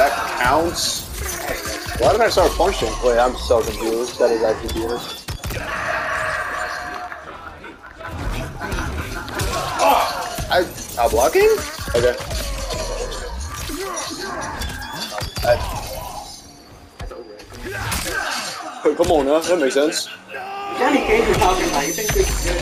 That counts. Why did I start punching? Wait, I'm so confused. That is actually weird. Oh, I, I'm blocking? Okay. I, come on now, that makes sense. Johnny Cage we're talking about. You think